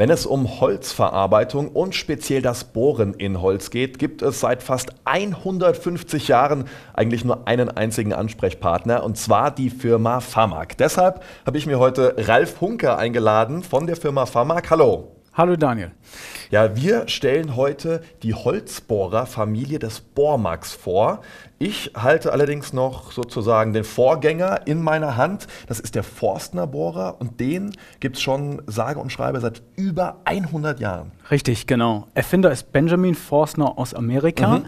Wenn es um Holzverarbeitung und speziell das Bohren in Holz geht, gibt es seit fast 150 Jahren eigentlich nur einen einzigen Ansprechpartner und zwar die Firma Famag. Deshalb habe ich mir heute Ralf Hunker eingeladen von der Firma Famag. Hallo. Hallo Daniel. Ja, wir stellen heute die Holzbohrerfamilie des Bormax vor. Ich halte allerdings noch sozusagen den Vorgänger in meiner Hand. Das ist der Forstner Bohrer und den gibt es schon sage und schreibe seit über 100 Jahren. Richtig, genau. Erfinder ist Benjamin Forstner aus Amerika. Mhm.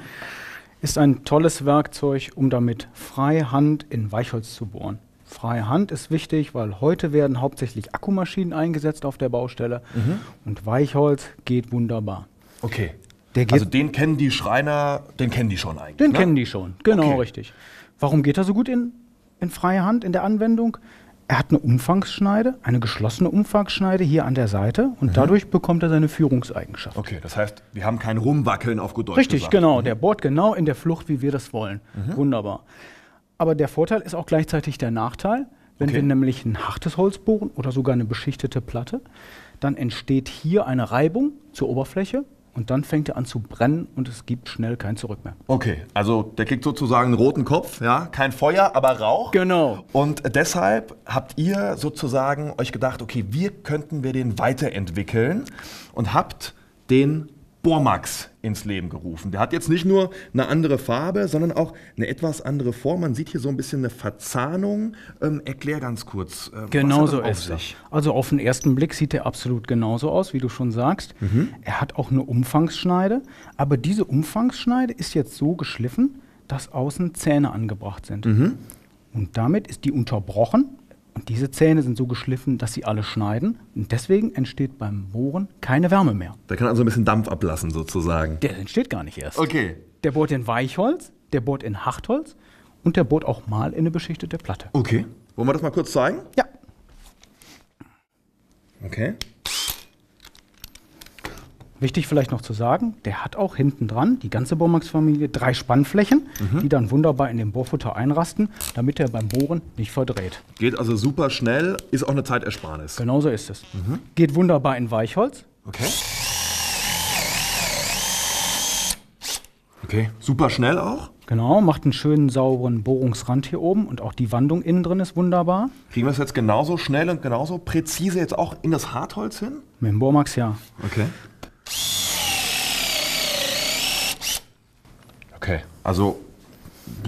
Ist ein tolles Werkzeug, um damit freihand in Weichholz zu bohren. Freie Hand ist wichtig, weil heute werden hauptsächlich Akkumaschinen eingesetzt auf der Baustelle mhm. und Weichholz geht wunderbar. Okay. also den kennen die Schreiner, den kennen die schon eigentlich. Den ne? kennen die schon, genau okay. richtig. Warum geht er so gut in, in freie Hand in der Anwendung? Er hat eine Umfangsschneide, eine geschlossene Umfangsschneide hier an der Seite und mhm. dadurch bekommt er seine Führungseigenschaft. Okay, das heißt, wir haben kein Rumwackeln auf gut Deutsch Richtig, gesagt. genau. Mhm. Der bohrt genau in der Flucht, wie wir das wollen. Mhm. Wunderbar. Aber der Vorteil ist auch gleichzeitig der Nachteil. Wenn okay. wir nämlich ein hartes Holz bohren oder sogar eine beschichtete Platte, dann entsteht hier eine Reibung zur Oberfläche und dann fängt er an zu brennen und es gibt schnell kein Zurück mehr. Okay, also der kriegt sozusagen einen roten Kopf, ja, kein Feuer, aber Rauch. Genau. Und deshalb habt ihr sozusagen euch gedacht, okay, wie könnten wir den weiterentwickeln und habt den Bormax ins Leben gerufen. Der hat jetzt nicht nur eine andere Farbe, sondern auch eine etwas andere Form. Man sieht hier so ein bisschen eine Verzahnung. Ähm, erklär ganz kurz. Äh, genau so ist es. Also auf den ersten Blick sieht er absolut genauso aus, wie du schon sagst. Mhm. Er hat auch eine Umfangsschneide, aber diese Umfangsschneide ist jetzt so geschliffen, dass außen Zähne angebracht sind. Mhm. Und damit ist die unterbrochen und diese Zähne sind so geschliffen, dass sie alle schneiden. Und deswegen entsteht beim Bohren keine Wärme mehr. Der kann also ein bisschen Dampf ablassen, sozusagen. Der entsteht gar nicht erst. Okay. Der bohrt in Weichholz, der bohrt in Hartholz und der bohrt auch mal in eine beschichtete Platte. Okay. Wollen wir das mal kurz zeigen? Ja. Okay. Wichtig vielleicht noch zu sagen, der hat auch hinten dran, die ganze Bohrmax-Familie, drei Spannflächen, mhm. die dann wunderbar in dem Bohrfutter einrasten, damit er beim Bohren nicht verdreht. Geht also super schnell, ist auch eine Zeitersparnis. Genau so ist es. Mhm. Geht wunderbar in Weichholz. Okay. Okay, super schnell auch. Genau, macht einen schönen sauberen Bohrungsrand hier oben und auch die Wandung innen drin ist wunderbar. Kriegen wir es jetzt genauso schnell und genauso präzise jetzt auch in das Hartholz hin? Mit dem Bohrmax ja. Okay. Okay, also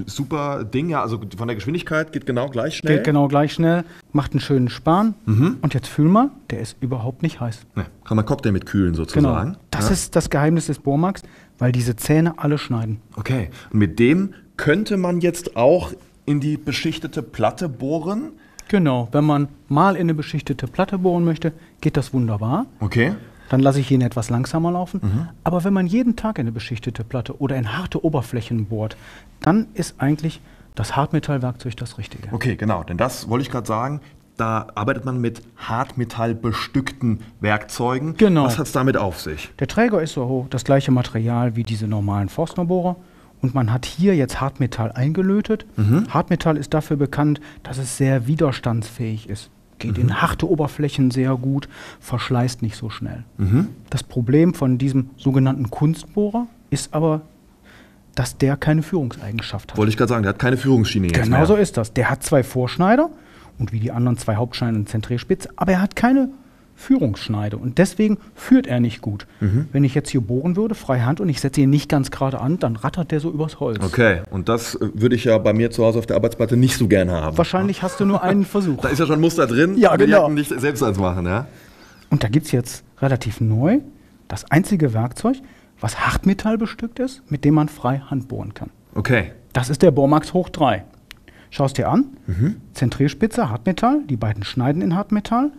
super Ding, ja, also von der Geschwindigkeit geht genau gleich schnell. Geht genau gleich schnell, macht einen schönen Span mhm. und jetzt fühl mal, der ist überhaupt nicht heiß. Nee, kann man Cocktail mit kühlen sozusagen. Genau. Das ja. ist das Geheimnis des Bohrmax, weil diese Zähne alle schneiden. Okay, und mit dem könnte man jetzt auch in die beschichtete Platte bohren? Genau, wenn man mal in eine beschichtete Platte bohren möchte, geht das wunderbar. Okay dann lasse ich ihn etwas langsamer laufen. Mhm. Aber wenn man jeden Tag eine beschichtete Platte oder in harte Oberflächen bohrt, dann ist eigentlich das Hartmetallwerkzeug das Richtige. Okay, genau, denn das wollte ich gerade sagen. Da arbeitet man mit Hartmetallbestückten Werkzeugen. Genau. Was hat es damit auf sich? Der Träger ist so das gleiche Material wie diese normalen Forstnerbohrer. Und man hat hier jetzt Hartmetall eingelötet. Mhm. Hartmetall ist dafür bekannt, dass es sehr widerstandsfähig ist geht mhm. in harte Oberflächen sehr gut, verschleißt nicht so schnell. Mhm. Das Problem von diesem sogenannten Kunstbohrer ist aber, dass der keine Führungseigenschaft hat. Wollte ich gerade sagen, der hat keine Führungsschiene jetzt Genau mehr. so ist das. Der hat zwei Vorschneider und wie die anderen zwei Hauptschneider eine Zentrierspitze, aber er hat keine Führungsschneide und deswegen führt er nicht gut. Mhm. Wenn ich jetzt hier bohren würde, freihand und ich setze ihn nicht ganz gerade an, dann rattert der so übers Holz. Okay, und das äh, würde ich ja bei mir zu Hause auf der Arbeitsplatte nicht so gerne haben. Wahrscheinlich hast du nur einen Versuch. da ist ja schon ein Muster drin, ja, genau. nicht selbst eins machen, ja? Und da gibt es jetzt relativ neu das einzige Werkzeug, was Hartmetall bestückt ist, mit dem man frei Hand bohren kann. Okay. Das ist der Bohrmax Hoch 3. Schaust dir an, mhm. Zentrierspitze, Hartmetall, die beiden Schneiden in Hartmetall,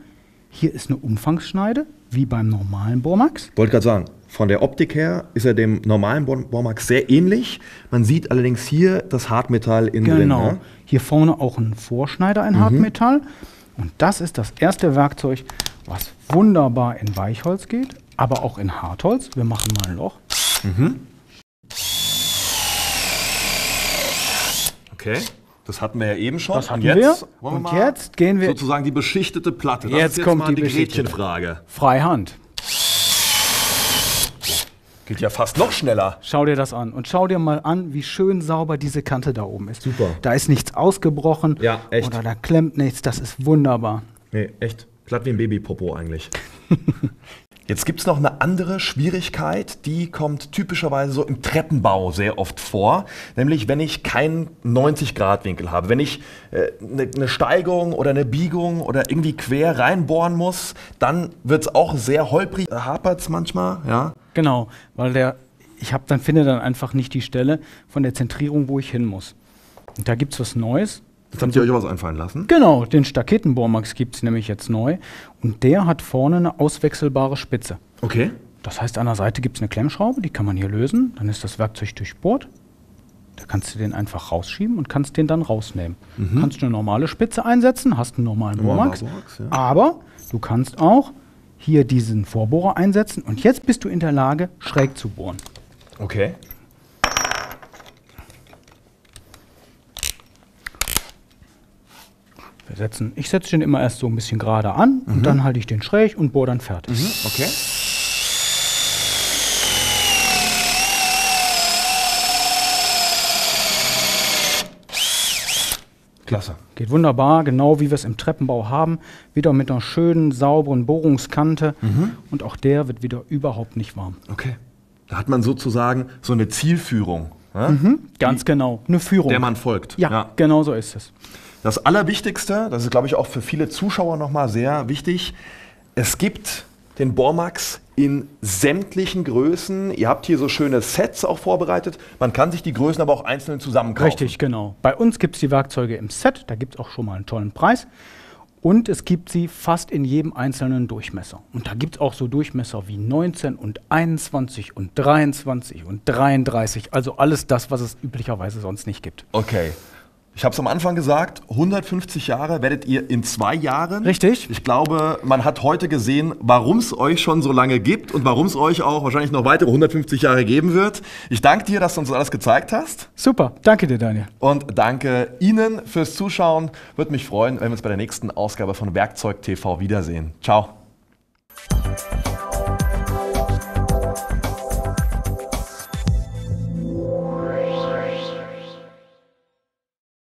hier ist eine Umfangsschneide, wie beim normalen Bormax. Wollte gerade sagen, von der Optik her ist er dem normalen Bormax sehr ähnlich. Man sieht allerdings hier das Hartmetall in genau. drin. Genau. Ne? Hier vorne auch ein Vorschneider in mhm. Hartmetall. Und das ist das erste Werkzeug, was wunderbar in Weichholz geht, aber auch in Hartholz. Wir machen mal ein Loch. Mhm. Okay. Das hatten wir ja eben schon. Das hatten und jetzt, wir. und jetzt gehen wir sozusagen die beschichtete Platte. Das jetzt, jetzt kommt die, die Gretchenfrage. Freihand. Geht ja fast noch schneller. Schau dir das an und schau dir mal an, wie schön sauber diese Kante da oben ist. Super. Da ist nichts ausgebrochen ja, echt. oder da klemmt nichts. Das ist wunderbar. Nee, echt glatt wie ein Babypopo eigentlich. Jetzt gibt es noch eine andere Schwierigkeit, die kommt typischerweise so im Treppenbau sehr oft vor, nämlich wenn ich keinen 90-Grad-Winkel habe, wenn ich äh, eine, eine Steigung oder eine Biegung oder irgendwie quer reinbohren muss, dann wird es auch sehr holprig, hapert es manchmal, ja. Genau, weil der, ich habe dann finde dann einfach nicht die Stelle von der Zentrierung, wo ich hin muss. Und da gibt es was Neues. Jetzt habt ihr euch was einfallen lassen. Genau, den Staketenbohrmax gibt es nämlich jetzt neu. Und der hat vorne eine auswechselbare Spitze. Okay. Das heißt, an der Seite gibt es eine Klemmschraube, die kann man hier lösen. Dann ist das Werkzeug durchbohrt. Da kannst du den einfach rausschieben und kannst den dann rausnehmen. Kannst eine normale Spitze einsetzen, hast einen normalen Bohrmax. Bohrmax, ja. Aber du kannst auch hier diesen Vorbohrer einsetzen und jetzt bist du in der Lage, schräg zu bohren. Okay. Setzen, ich setze den immer erst so ein bisschen gerade an und dann halte ich den schräg und bohre dann fertig. Okay. Klasse. Geht wunderbar, genau wie wir es im Treppenbau haben. Wieder mit einer schönen, sauberen Bohrungskante. Und auch der wird wieder überhaupt nicht warm. Okay. Da hat man sozusagen so eine Zielführung, ja, Ganz genau. Eine Führung. der man folgt. ja, genau so ist es. Das Allerwichtigste, das ist, glaube ich, auch für viele Zuschauer nochmal sehr wichtig, es gibt den Bormax in sämtlichen Größen. Ihr habt hier so schöne Sets auch vorbereitet. Man kann sich die Größen aber auch einzeln zusammenkaufen. Richtig, genau. Bei uns gibt es die Werkzeuge im Set, da gibt es auch schon mal einen tollen Preis. Und es gibt sie fast in jedem einzelnen Durchmesser. Und da gibt es auch so Durchmesser wie 19 und 21 und 23 und 33. Also alles das, was es üblicherweise sonst nicht gibt. Okay. Ich habe es am Anfang gesagt, 150 Jahre werdet ihr in zwei Jahren. Richtig. Ich glaube, man hat heute gesehen, warum es euch schon so lange gibt und warum es euch auch wahrscheinlich noch weitere 150 Jahre geben wird. Ich danke dir, dass du uns alles gezeigt hast. Super, danke dir, Daniel. Und danke Ihnen fürs Zuschauen. Würde mich freuen, wenn wir uns bei der nächsten Ausgabe von Werkzeug TV wiedersehen. Ciao.